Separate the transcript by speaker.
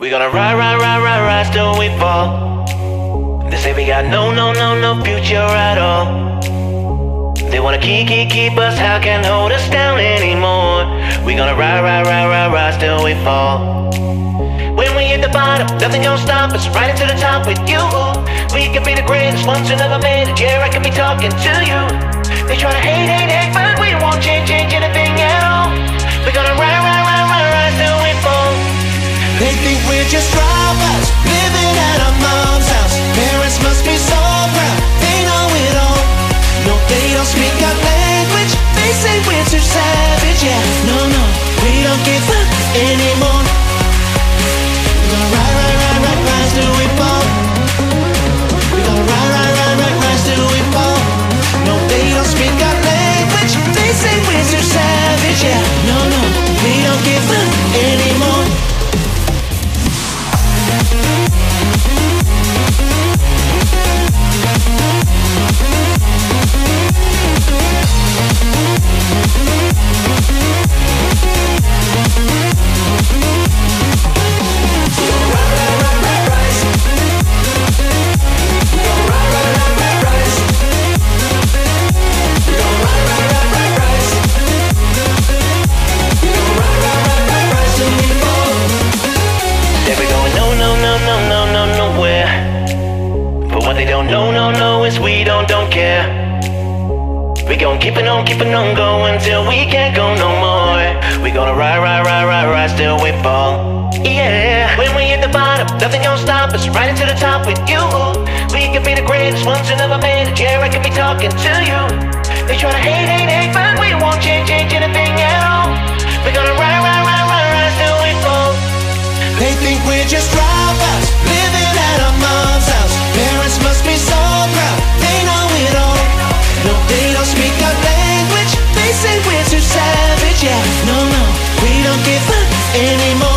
Speaker 1: We gonna ride, ride, ride, ride, ride till we fall. They say we got no, no, no, no future at all. They wanna keep, keep, keep us, how can hold us down anymore? We gonna ride, ride, ride, ride, ride till we fall. When we hit the bottom, nothing gonna stop us, right into the top with you. We can be the greatest ones who never made it, yeah, I can be talking to you. They try to
Speaker 2: they don't
Speaker 1: know, no, no, is we don't, don't care. We gon' keep it on, keep it on going till we can't go no more. We gonna ride, ride, ride, ride, ride till we fall. Yeah, when we hit the bottom, nothing gonna stop us. Right into the top with you. We can be the greatest ones who never made it. Yeah, I can be talking to you. They try to hate, hate, hate, but we won't change, change anything at all. We gonna ride, ride, ride, ride, ride till we fall.
Speaker 2: They think we're just robots anymore.